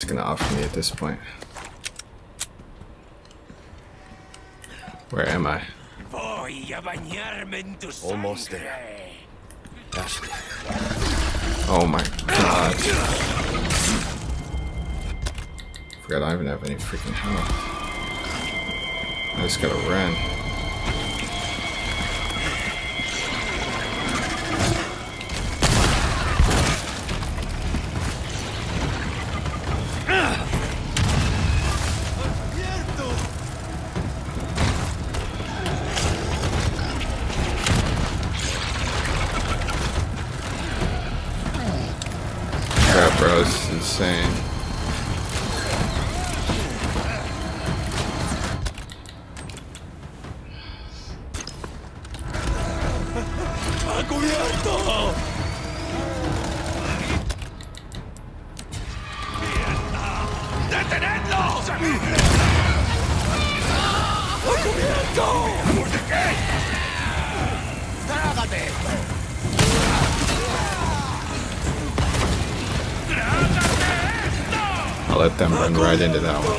It's gonna offer me at this point. Where am I? Almost there. Ashley. Oh my god. Forgot I don't even have any freaking health. I just gotta run. Right into that one.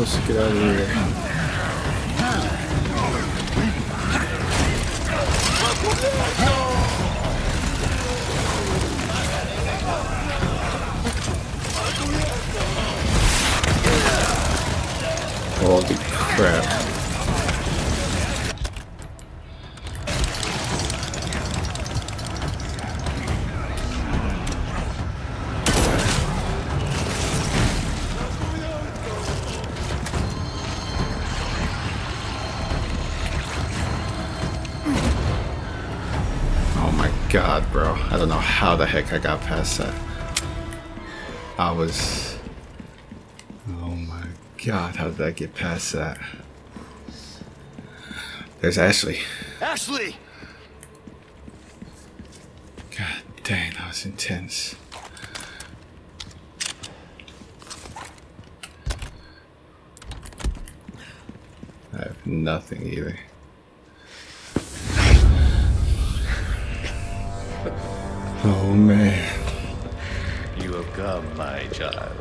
Heck am I supposed god, bro. I don't know how the heck I got past that. I was. Oh my god, how did I get past that? There's Ashley. Ashley! God dang, that was intense. I have nothing either. Oh man. You have come, my child.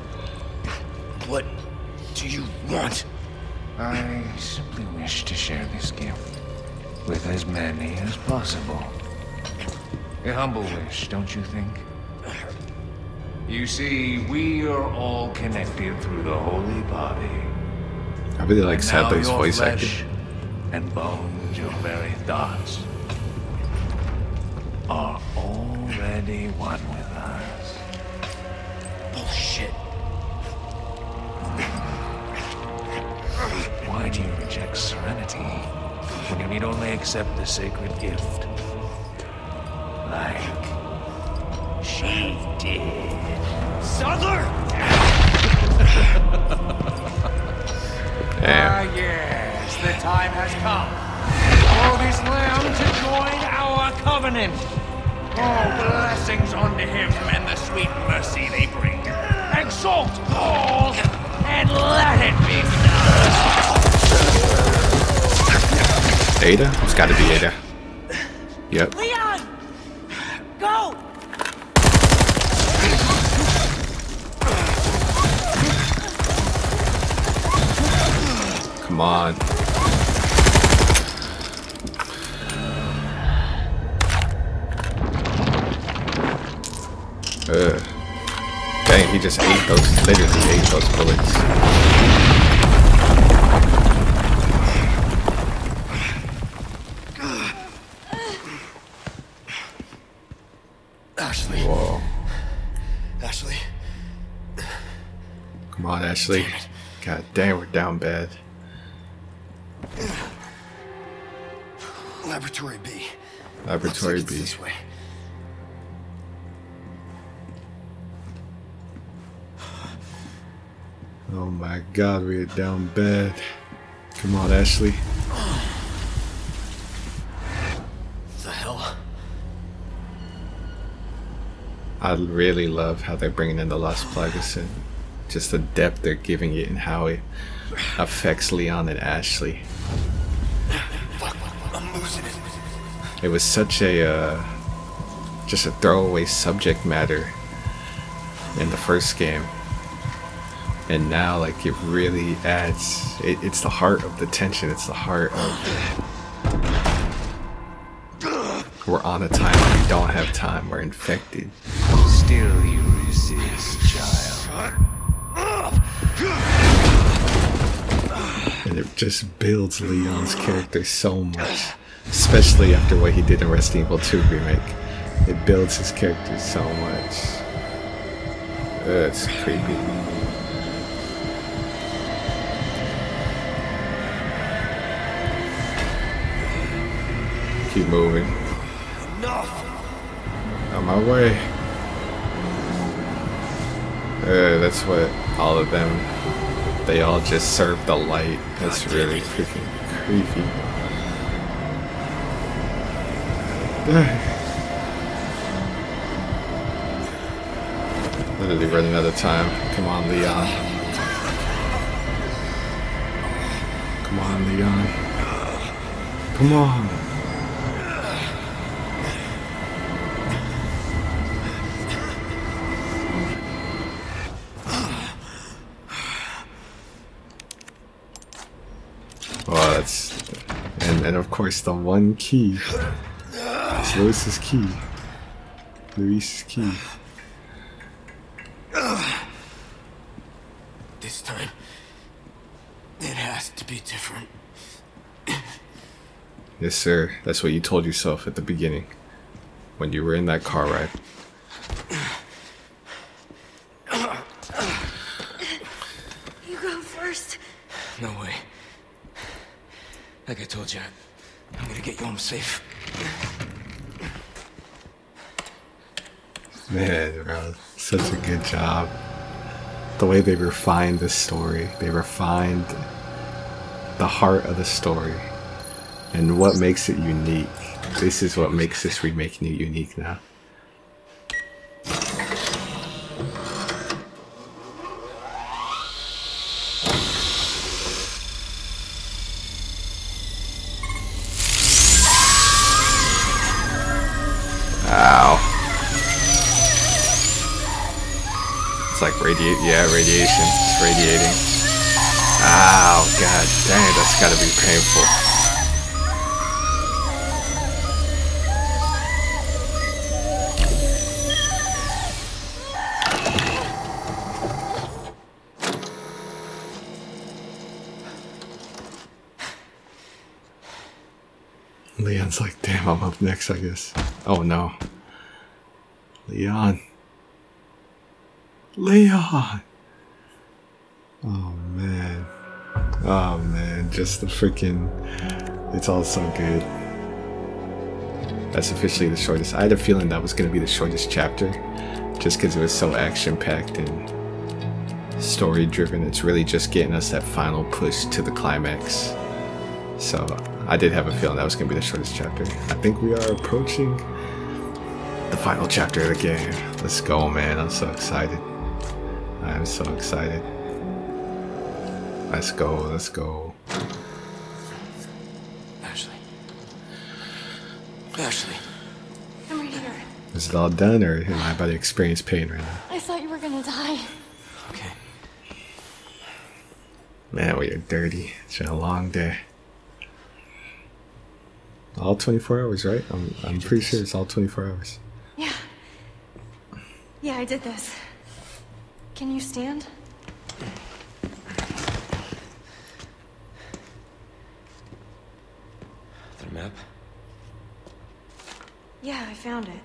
What do you want? I simply wish to share this gift with as many as possible. A humble wish, don't you think? You see, we are all connected through the holy body. I really like And now your voice flesh acting. and bones, your very thoughts, already one with us. Bullshit. Why do you reject serenity when you need only accept the sacred gift? Like she did. Saddler! Damn. Ah, yes, the time has come for this lamb to join our covenant. Oh, blessings unto him and the sweet mercy they bring. Exalt all and let it be done. Ada? It's gotta be Ada. Yep. Leon! Go! Come on. He just ate those, literally ate those bullets. Ashley. Whoa. Ashley. Come on, Ashley. God damn, we're down bad. Laboratory B. Laboratory B. This way. Oh my god, we're down bad. Come on, Ashley. The hell? I really love how they're bringing in the Las Plagas and just the depth they're giving it and how it affects Leon and Ashley. Fuck, I'm losing it. It was such a uh, just a throwaway subject matter in the first game, and now like it really adds. It, it's the heart of the tension. It's the heart of. We're on a time. We don't have time. We're infected. Still you resist, child. and it just builds Leon's character so much, especially after what he did in Resident Evil 2 remake. It builds his character so much. It's creepy. Moving. Enough! On my way. Uh, that's what all of them. They all just serve the light. That's really freaking creepy. Literally running out of time. Come on, Leon. Come on, Leon. Come on. Course the one key. It's Lewis's key. Luis's key. This time, it has to be different. Yes, sir. That's what you told yourself at the beginning, when you were in that car ride. You go first. No way. Like I told you, I'm gonna get you home safe. Man, bro, such a good job. The way they refined the story, they refined the heart of the story, and what makes it unique. This is what makes this remake unique now. Radiate, yeah, radiation. It's radiating. Ow, god dang it, that's gotta be painful. Leon's like, damn, I'm up next, I guess. Oh no. Leon. Leon! Oh man. Oh man, just the freaking. It's all so good. That's officially the shortest. I had a feeling that was going to be the shortest chapter just because it was so action packed and story driven. It's really just getting us that final push to the climax. So I did have a feeling that was going to be the shortest chapter. I think we are approaching the final chapter of the game. Let's go, man. I'm so excited. I'm so excited. Let's go, let's go. Ashley. Ashley. I'm right here. Is it all done, or am I about to experience pain right now? I thought you were gonna die. Okay. Man, we are dirty. It's been a long day. All 24 hours, right? I'm, I'm pretty sure it's all 24 hours. Yeah. Yeah, I did this. Can you stand? The map? Yeah, I found it.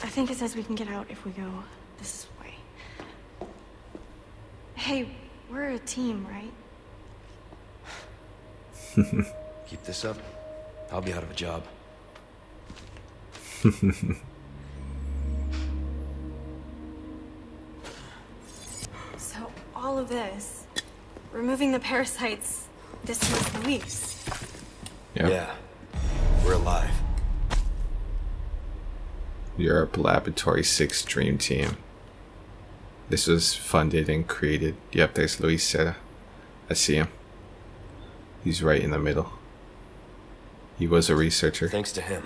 I think it says we can get out if we go this way. Hey, we're a team, right? Keep this up, I'll be out of a job. this, removing the parasites, this was Luis. Yep. Yeah, we're alive. Europe Laboratory 6 Dream Team. This was funded and created. Yep, there's Luis Serra. I see him. He's right in the middle. He was a researcher. Thanks to him.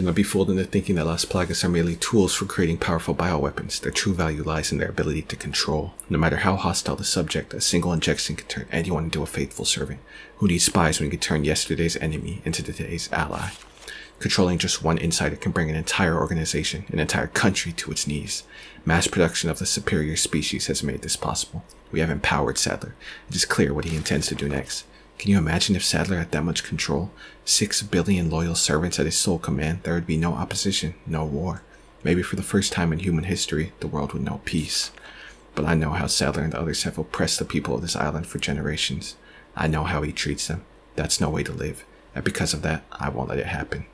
Do not be fooled into thinking that Las Plagas are merely tools for creating powerful bioweapons. Their true value lies in their ability to control. No matter how hostile the subject, a single injection can turn anyone into a faithful servant. Who needs spies when you can turn yesterday's enemy into today's ally? Controlling just one insider can bring an entire organization, an entire country to its knees. Mass production of the superior species has made this possible. We have empowered Saddler. It is clear what he intends to do next. Can you imagine if Saddler had that much control? Six billion loyal servants at his sole command, there would be no opposition, no war. Maybe for the first time in human history, the world would know peace. But I know how Saddler and the others have oppressed the people of this island for generations. I know how he treats them. That's no way to live. And because of that, I won't let it happen.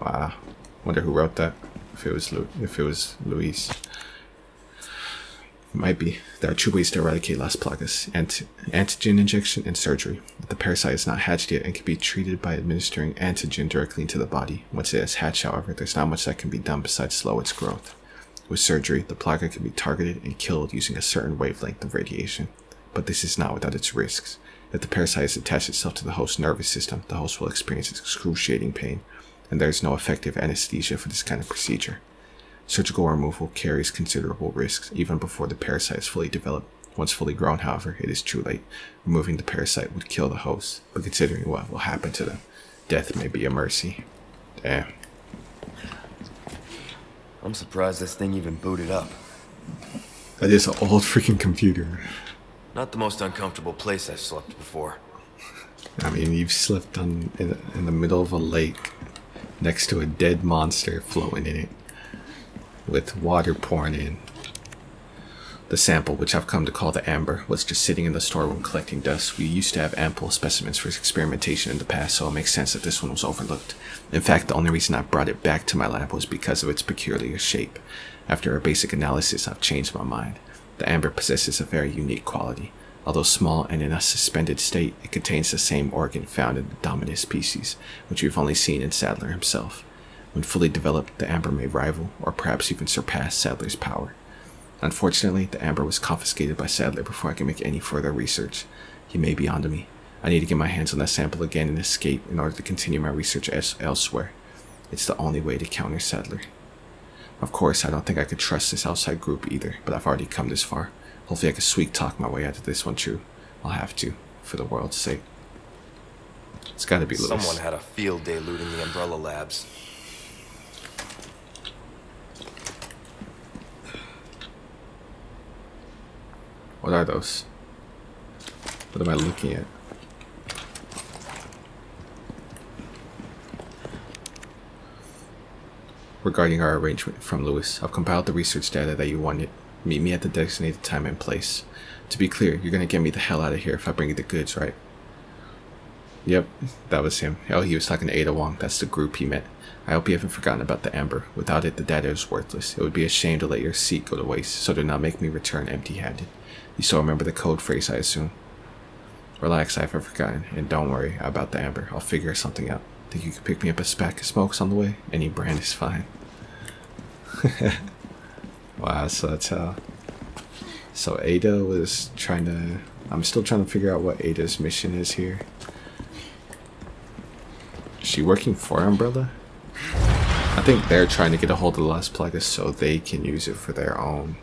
Wow. Wonder who wrote that. If it was Lu- if it was Luis. Might be. There are two ways to eradicate Las Plagas Ant- antigen injection and surgery. The parasite is not hatched yet and can be treated by administering antigen directly into the body. Once it has hatched, however, there's not much that can be done besides slow its growth. With surgery, the plaga can be targeted and killed using a certain wavelength of radiation. But this is not without its risks. If the parasite has attached itself to the host's nervous system, the host will experience excruciating pain, and there is no effective anesthesia for this kind of procedure. Surgical removal carries considerable risks even before the parasite is fully developed. Once fully grown, however, it is too late. Removing the parasite would kill the host, but considering what will happen to them, death may be a mercy. Damn. I'm surprised this thing even booted up. That is an old freaking computer. Not the most uncomfortable place I've slept before. I mean, you've slept on in, in the middle of a lake next to a dead monster floating in it with water pouring in. The sample, which I've come to call the amber, was just sitting in the storeroom collecting dust. We used to have ample specimens for experimentation in the past, so it makes sense that this one was overlooked. In fact, the only reason I brought it back to my lab was because of its peculiar shape. After a basic analysis, I've changed my mind. The amber possesses a very unique quality. Although small and in a suspended state, it contains the same organ found in the dominant species, which we've only seen in Saddler himself. When fully developed, the amber may rival, or perhaps even surpass, Saddler's power. Unfortunately, the amber was confiscated by Saddler before I can make any further research. He may be onto me. I need to get my hands on that sample again and escape in order to continue my research es- elsewhere. It's the only way to counter Saddler. Of course, I don't think I could trust this outside group either, but I've already come this far. Hopefully, I can sweet talk my way out of this one too. I'll have to, for the world's sake. It's gotta be Lewis. Someone had a field day looting the Umbrella Labs. What are those? What am I looking at? Regarding our arrangement from Lewis, I've compiled the research data that you wanted. Meet me at the designated time and place. To be clear, you're gonna get me the hell out of here if I bring you the goods, right? Yep, that was him. Oh, he was talking to Ada Wong. That's the group he met. I hope you haven't forgotten about the Amber. Without it, the data is worthless. It would be a shame to let your seat go to waste, so do not make me return empty-handed. You still remember the code phrase, I assume? Relax, I haven't forgotten. And don't worry about the Amber. I'll figure something out. Think you could pick me up a spack of smokes on the way? Any brand is fine. wow, so that's how... So Ada was trying to... I'm still trying to figure out what Ada's mission is here. Is she working for Umbrella? I think they're trying to get a hold of the Las Plagas so they can use it for their own.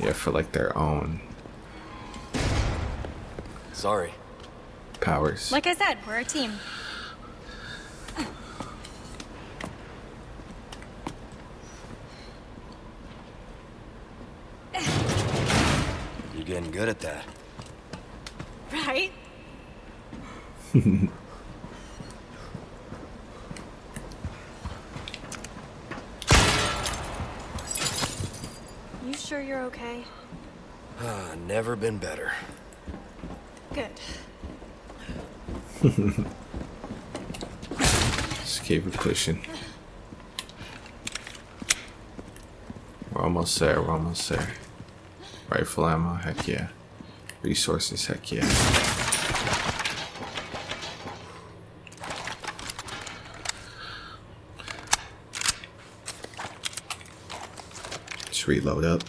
Yeah, for like their own Sorry. powers. Like I said, we're a team. You're getting good at that. Right? sure you're okay? Ah, never been better. Good. Just keep it pushing. We're almost there, we're almost there. Rifle ammo, heck yeah. Resources, heck yeah. Just reload up.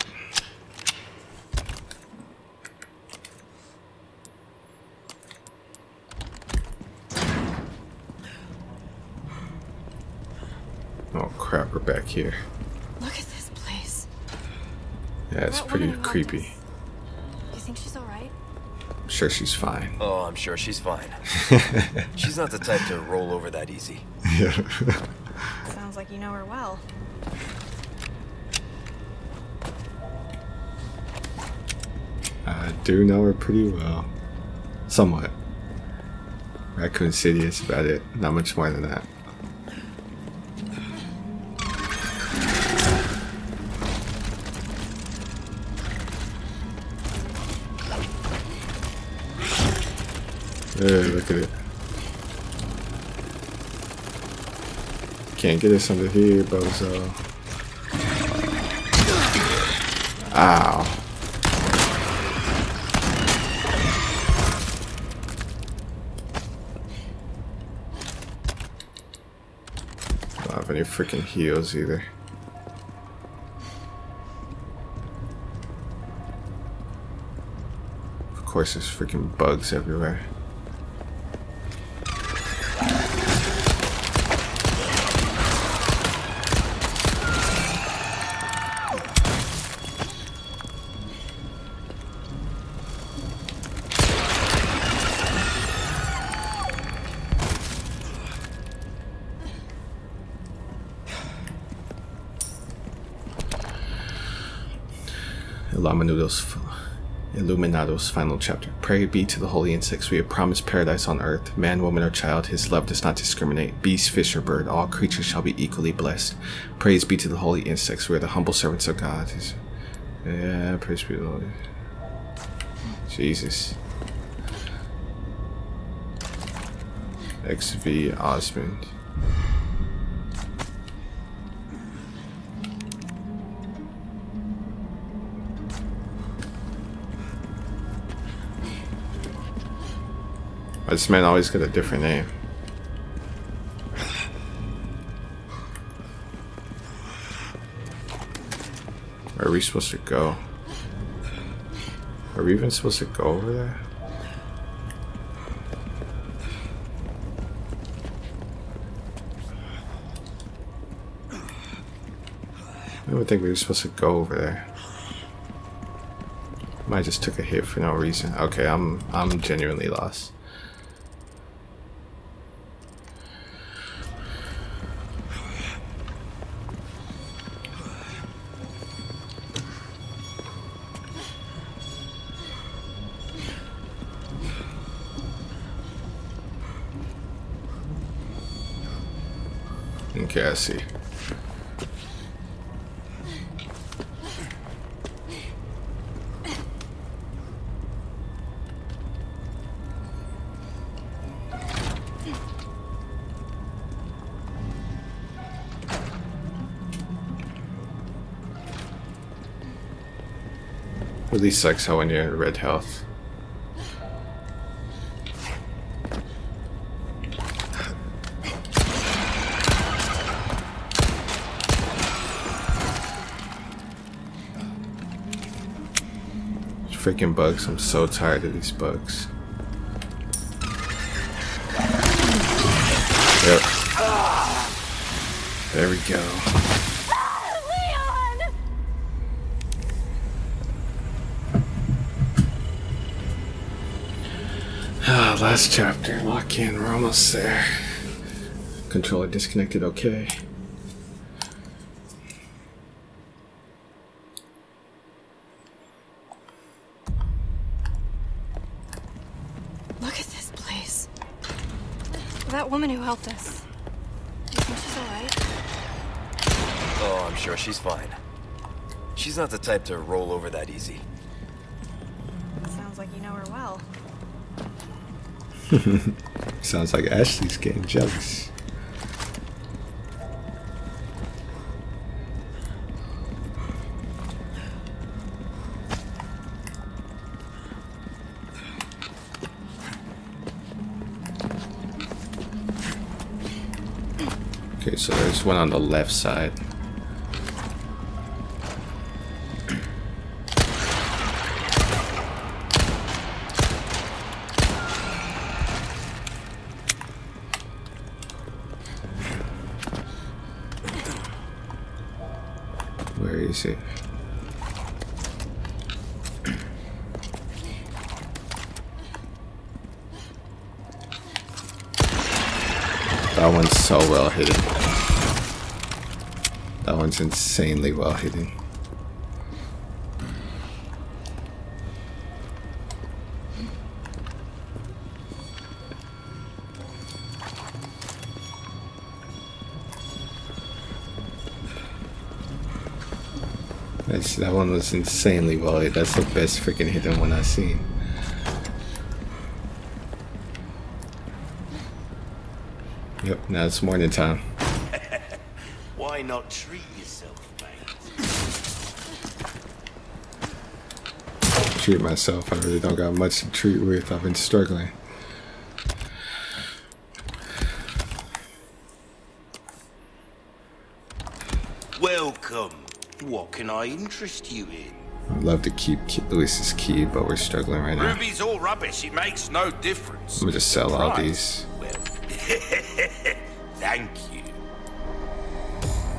Oh crap, we're back here. Look at this place. Yeah, it's That pretty woman who helped creepy. You think she's alright? I'm sure she's fine. Oh, I'm sure she's fine. she's not the type to roll over that easy. Yeah. Sounds like you know her well. I do know her pretty well. Somewhat. Raccoon City is about it. Not much more than that. At it. Can't get us under here, bozo. Ow. Don't have any freaking heals either. Of course, there's freaking bugs everywhere. Illuminados, Illuminados final chapter. Pray be to the holy insects. We have promised paradise on earth. Man, woman, or child, his love does not discriminate. Beast, fish, or bird, all creatures shall be equally blessed. Praise be to the holy insects. We are the humble servants of God. Yeah, praise be to the Lord. Jesus. XV Osmund. This man always got a different name? Where are we supposed to go? Are we even supposed to go over there? I don't think we were supposed to go over there. I just took a hit for no reason. Okay, I'm I'm genuinely lost. Okay. Really sucks how when you're in red health. Freaking bugs. I'm so tired of these bugs. Yep. There we go. Ah, last chapter. Lock in. We're almost there. Controller disconnected. Okay. Look at this place. That woman who helped us. You think she's alright? Oh, I'm sure she's fine. She's not the type to roll over that easy. Sounds like you know her well. Sounds like Ashley's getting jealous. Okay, so there's one on the left side. Insanely well hidden. That's, that one was insanely well. That's the best freaking hidden one I've seen. Yep, now it's morning time. Why not treat yourself, mate? Treat myself. I really don't got much to treat with. I've been struggling. Welcome. What can I interest you in? I'd love to keep Luis's key, but we're struggling right now. Ruby's all rubbish. It makes no difference. I'm gonna just sell all these. Well, thank you.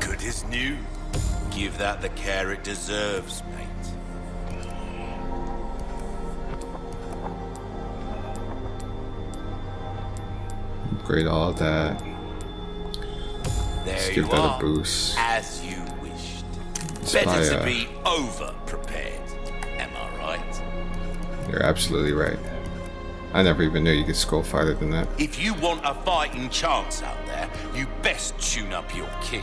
Good as new. Give that the care it deserves, mate. Upgrade all that. There Let's give that a boost. as you wished. Let's Better buy to a- be over prepared. Am I right? You're absolutely right. I never even knew you could scroll farther than that. If you want a fighting chance out there, you best tune up your kit.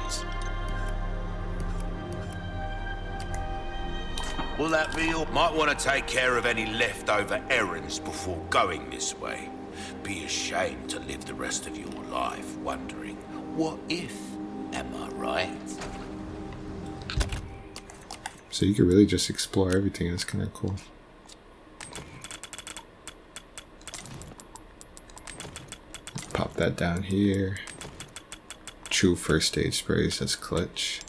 Will that be all? Might want to take care of any leftover errands before going this way. Be ashamed to live the rest of your life wondering, what if? Am I right? So you could really just explore everything. That's kind of cool. Pop that down here. True first aid sprays. That's clutch.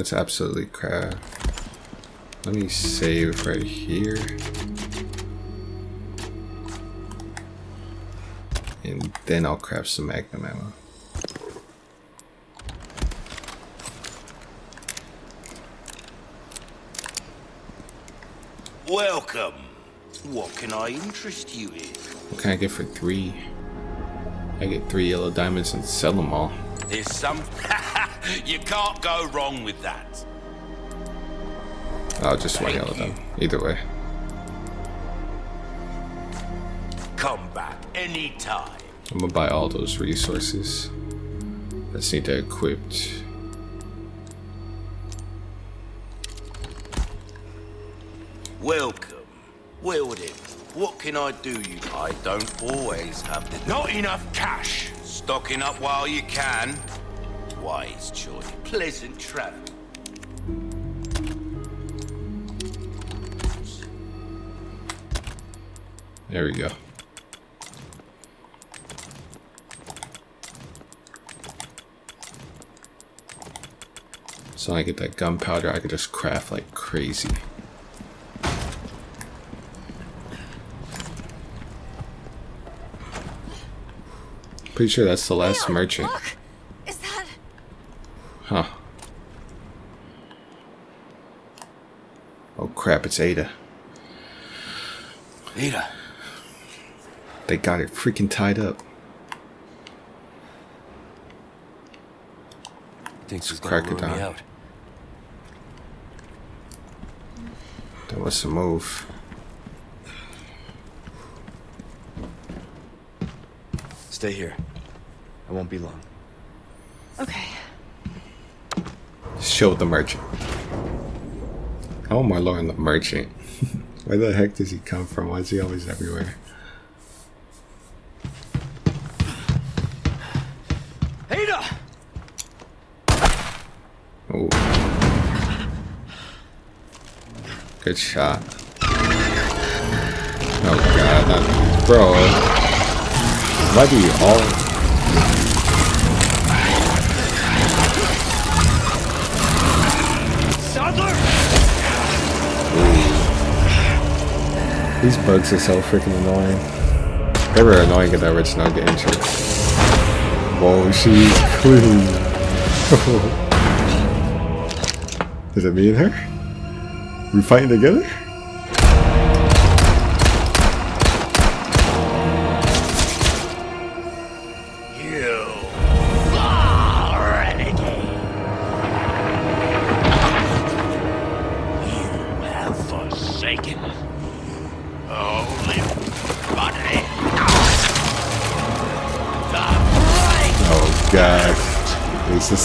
That's absolutely crap. Let me save right here. And then I'll craft some magnum ammo. Welcome. What can I interest you in? What can I get for three? I get three yellow diamonds and sell them all. There's some. you can't go wrong with that. I'll just Thank yellow you. diamond. Either way. Come back anytime. I'm gonna buy all those resources. Let's need to equip. Welcome. Then, what can I do you? I don't always have the... Not enough cash. Stocking up while you can. Wise choice. Pleasant travel. There we go. So when I get that gunpowder, I could just craft like crazy. Pretty sure that's the last merchant. Look! Is that. Huh. Oh crap, it's Ada. Ada. They got it freaking tied up. Thinks he's crack gonna it me down. out. That was a move. Stay here. I won't be long. Okay. Show the merchant. Oh my lord, the merchant. Where the heck does he come from? Why is he always everywhere? Ada! Ooh. Good shot. Oh god, not, bro. Why do you all... These bugs are so freaking annoying. They were annoying in the original game too. Whoa, she's clean. Is it me and her? We fighting together?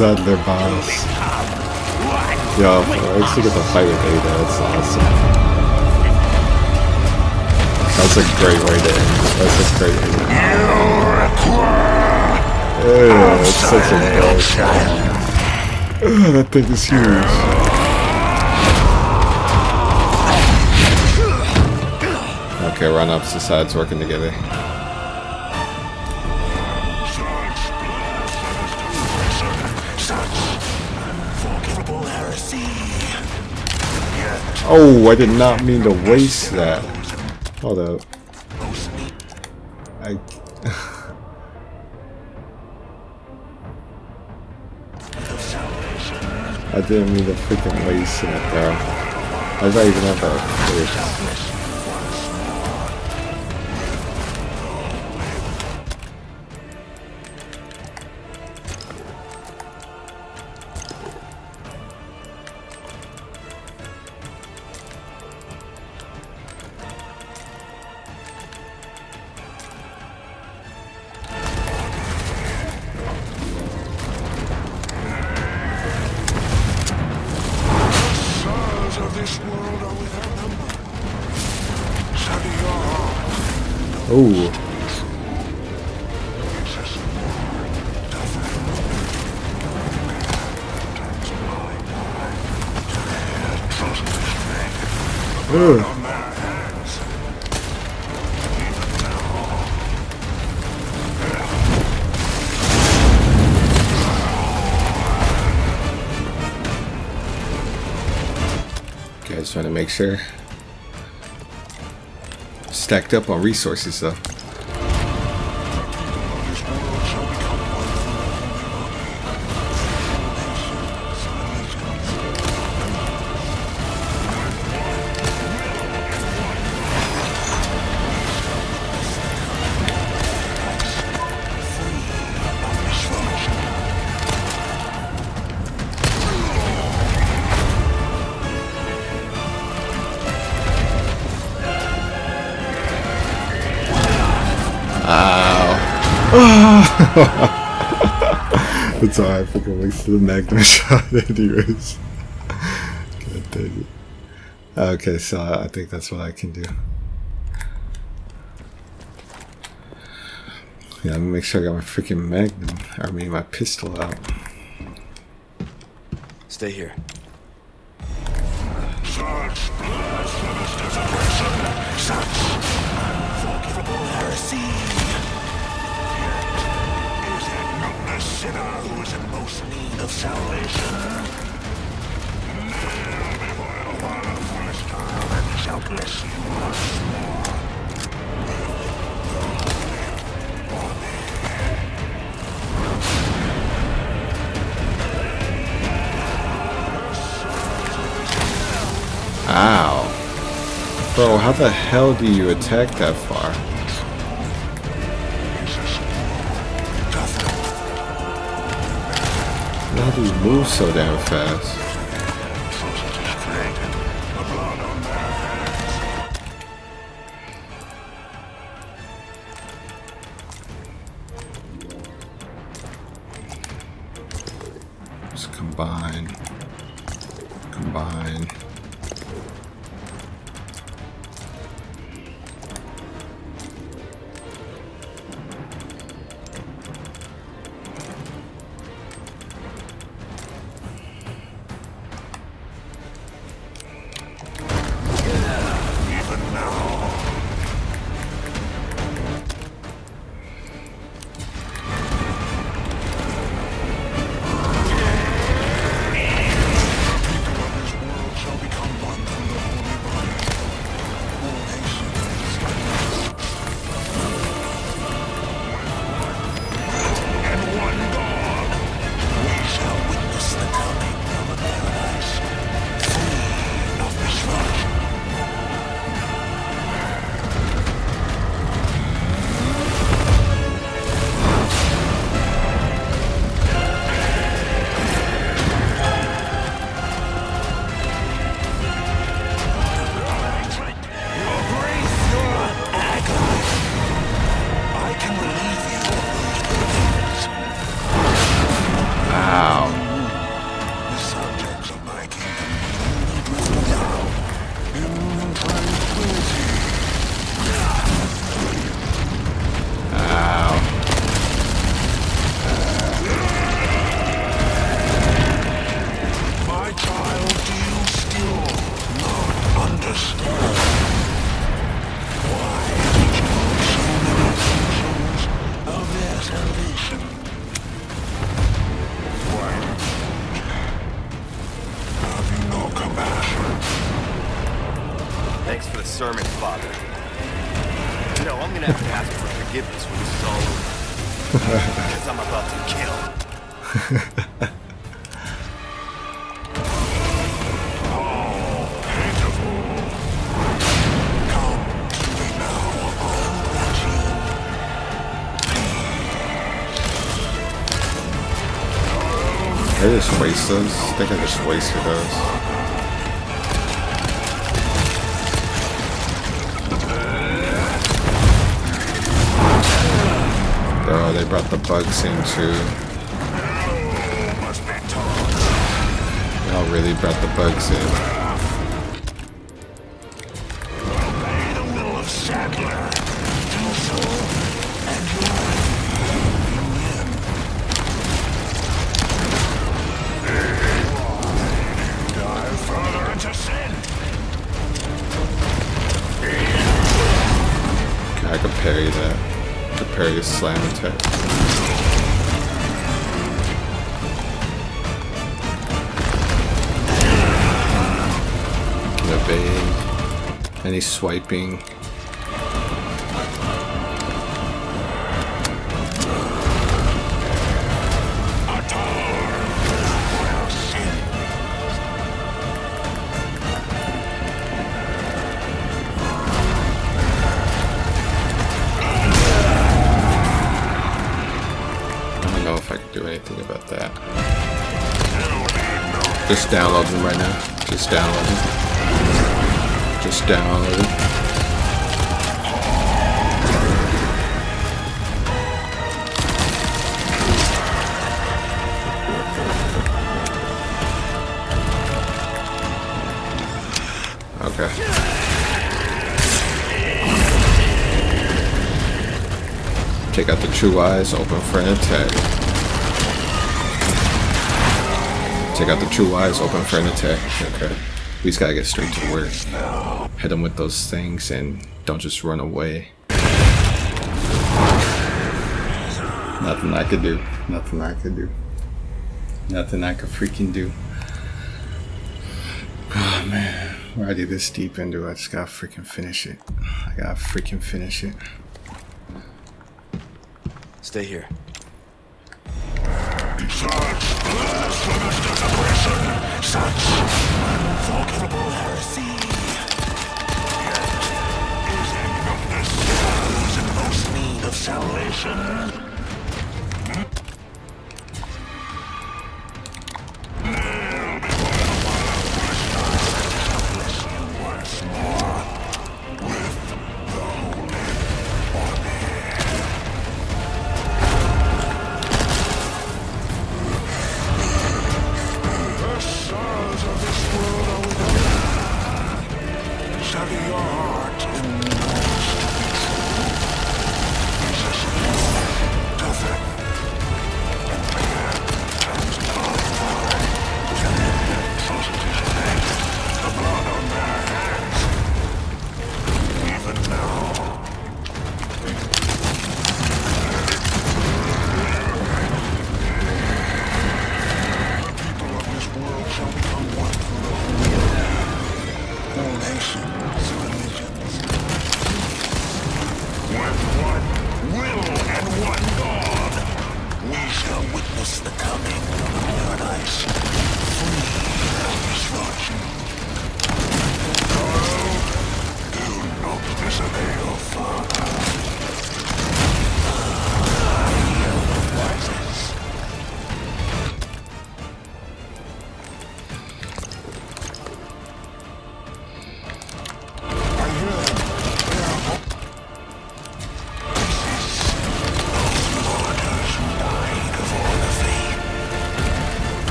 God. He's the Saddler boss. Yo, I actually get to fight with Ada, that's awesome. That's a great way to end. That's a great way to end. Ew, it's such a bullshit. Ugh, that thing is huge. Okay, run ups, the sides working together. Oh, I did not mean to waste that. Hold up. I. I didn't mean to freaking waste it, bro. I don't even have a make sure. Stacked up on resources though. That's all I freaking wasted the magnum shot anyways. God dang it. Okay, so I think that's what I can do. Yeah, let me make sure I got my freaking magnum, I mean my pistol out. Stay here. of salvation. Kneel bless you once more. Ow. Bro, how the hell do you attack that far? Move so damn fast? Sermon, Father. You know, I'm gonna have to ask for forgiveness when this is all over. Because I'm about to kill. Come to me now, all that I just waste those. I think I just wasted those. Brought the bugs in too. Y'all really brought the bugs in. Obey that. Just download them right now. Just download them. Just them. Okay. Take out the true eyes, open for an attack. Take out the true eyes, open for an attack. Okay. We just gotta get straight to work. Hit them with those things and don't just run away. Nothing I could do. Nothing I could do. Nothing I could freaking do. Oh man. we're already this deep into it. I just gotta freaking finish it. I gotta freaking finish it. Stay here. Such blasphemous desecration, such salvation?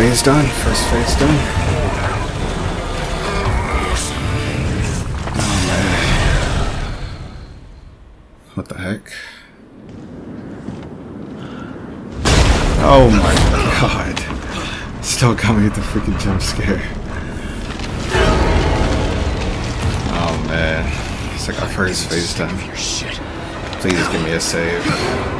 Phase done, first phase done. Oh man. What the heck? Oh my god. Still got me with the freaking jump scare. Oh man. It's like our first phase done. Please give me a save.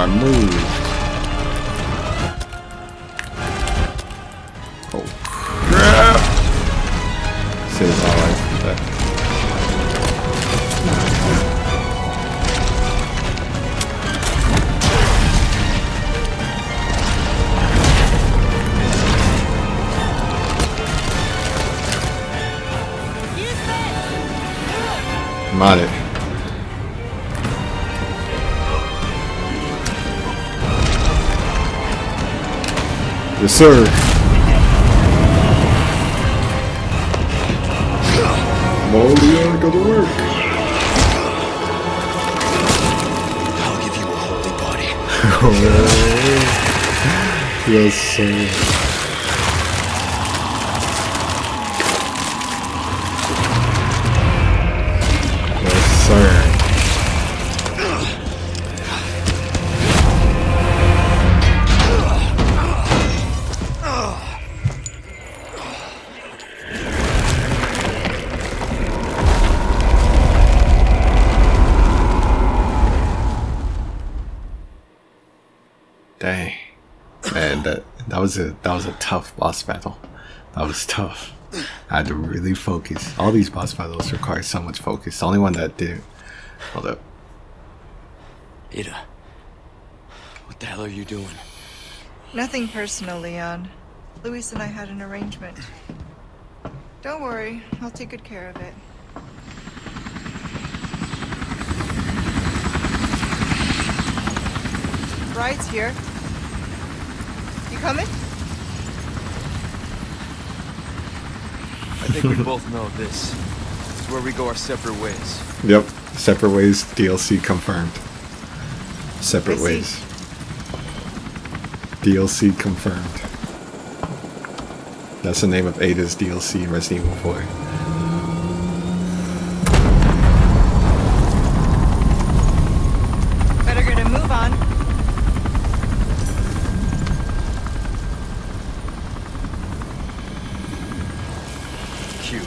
I moved. Yes, was a that was a tough boss battle. That was tough. I had to really focus. All these boss battles require so much focus. The only one that didn't. Hold up. Ada. What the hell are you doing? Nothing personal, Leon. Luis and I had an arrangement. Don't worry, I'll take good care of it. Ride's here. You coming? Think we both know this. It's where we go our separate ways. Yep. Separate ways. DLC confirmed. Separate ways. DLC confirmed. That's the name of Ada's DLC in Resident Evil 4. Better get a move on. Cute.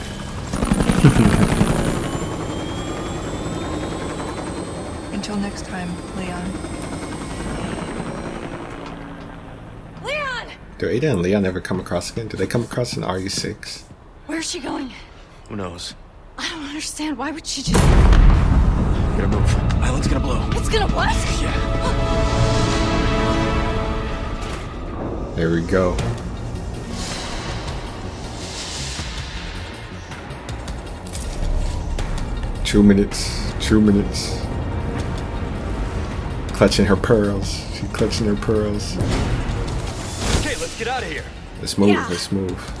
Until next time, Leon. Leon! Do Ada and Leon ever come across again? Do they come across in RE6? Where's she going? Who knows? I don't understand. Why would she just. Gotta move. Island's gonna blow. It's gonna what? There we go. Two minutes. Two minutes. Clutching her pearls. She clutching her pearls. Okay, let's out of here. Let's move. Yeah. Let's move.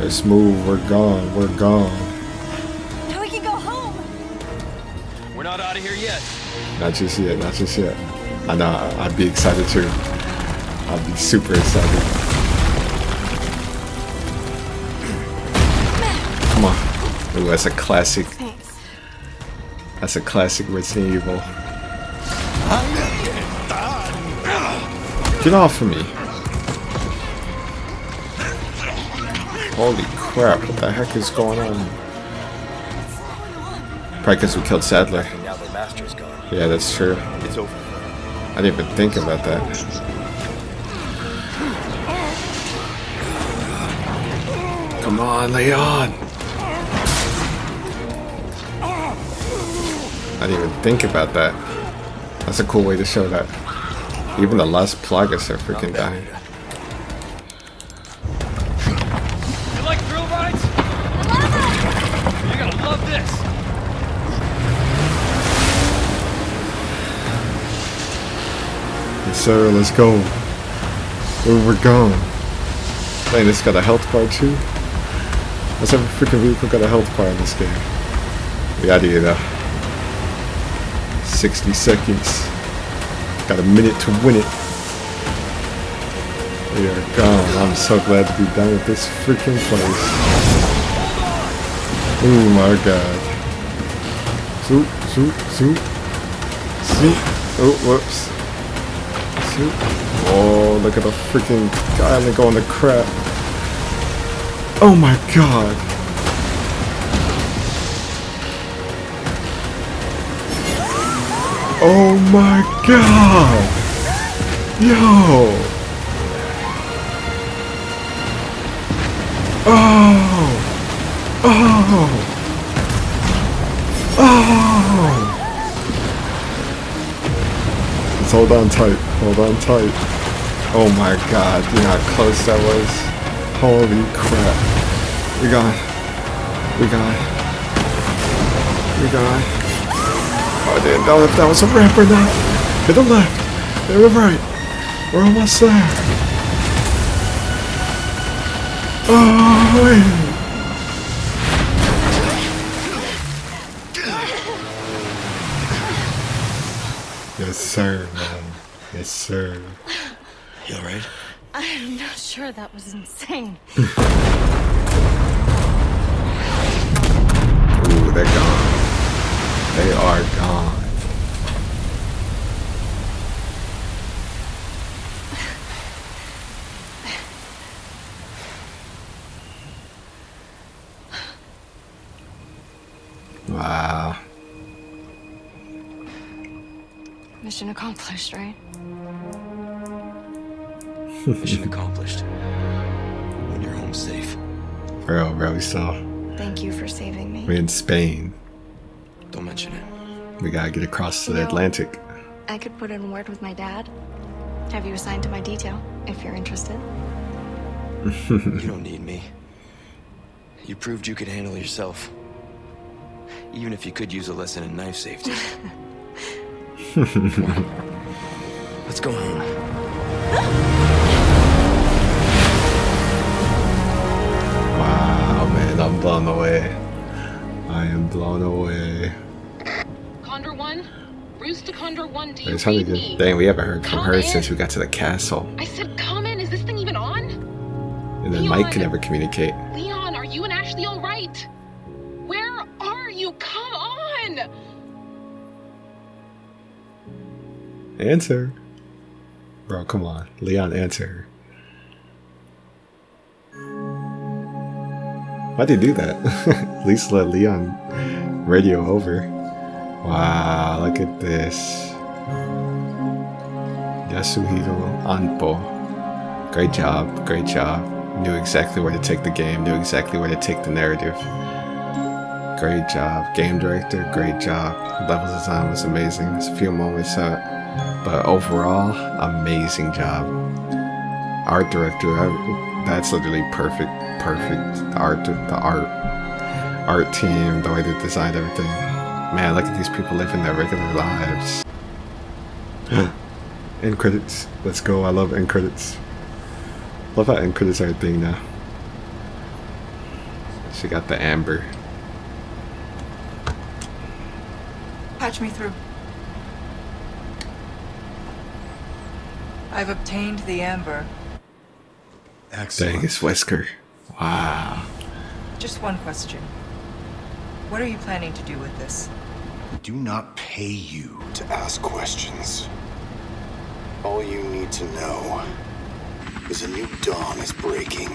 Let's move. We're gone. We're gone. Now we can go home. We're not out of here yet. Not just yet. Not just yet. I know. I'd be excited too. I'd be super excited. Ooh, that's a classic. Thanks. That's a classic Resident Evil. Get off of me. Holy crap, what the heck is going on? Probably because we killed Saddler. Now the master's gone. Yeah, that's true. It's over. I didn't even think about that. Come on, Leon! I didn't even think about that. That's a cool way to show that. Even the Las Plagas are freaking dying. You like thrill rides? You're gonna love this. Yes, sir, let's go. Where we're going. Man, this got a health bar too. What's every freaking vehicle got a health bar in this game? We out of here though. 60 seconds. Got a minute to win it. We are gone. I'm so glad to be done with this freaking place. Oh my god. Zoop, zoop, zoop. Zoop. Oh, whoops. Zoop. Oh, look at the freaking island going to crap. Oh my god. Oh my god! Yo! Oh! Oh! Oh! Let's hold on tight. Hold on tight. Oh my god, you know how close that was? Holy crap. We got. We got. We got. Oh, I didn't know if that was a ramp or not. To the left. To the right. We're almost there. Oh, wait. Yes, sir, man. Yes, sir. You alright? I'm not sure that was insane. Ooh, they're gone. They are gone. Wow. Mission accomplished, right? Mission accomplished. When you're home safe. Bro, bro, we saw. Thank you for saving me. We're in Spain. Don't mention it. We gotta get across to the No. Atlantic. I could put in a word with my dad. Have you assigned to my detail, if you're interested? You don't need me. You proved you could handle yourself. Even if you could use a lesson in knife safety. Come on. Let's go home. Wow, man, I'm blown away. I am blown away. Condor 1? Bruce to Condor 1, do you read me? Dang, we haven't heard from Hunnigan. since we got to the castle. I said come in. Is this thing even on? And then Mike can never communicate. Leon, are you and Ashley all right? Where are you? Come on! Answer. Bro, come on. Leon, answer Why'd they do that? At least let Leon radio over. Wow, look at this. Yasuhiro Anpo. Great job, great job. Knew exactly where to take the game, knew exactly where to take the narrative. Great job. Game director, great job. Level design was amazing. There's a few moments, uh, but overall, amazing job. Art director, I, that's literally perfect. Perfect. The art, the art, art team, the way they designed everything. Man, look at these people living their regular lives. end credits. Let's go. I love end credits. Love how end credits are a thing now. She got the amber. Patch me through. I've obtained the amber. Dang, it's Wesker. Wow. Just one question. What are you planning to do with this? I Do not pay you to ask questions. All you need need to know is a new dawn is breaking.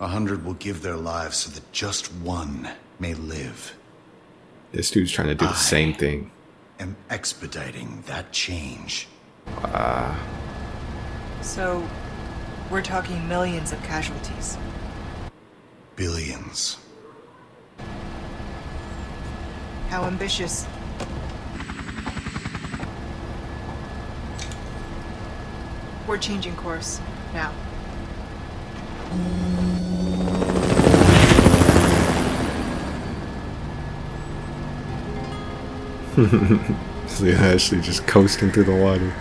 A hundred will give their lives so that just one may live. This dude's trying to do the same thing. Am expediting that change. Ah. So, we're talking millions of casualties. Billions. How ambitious. We're changing course now. so they're actually just coasting through the water.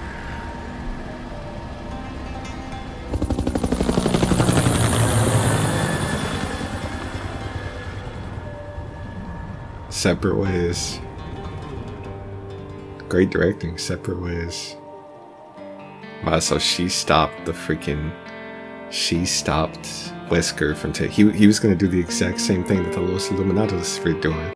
Separate ways. Great directing, separate ways. Wow, so she stopped the freaking. She stopped Wesker from taking. He, he was gonna do the exact same thing that the Los Illuminados were doing.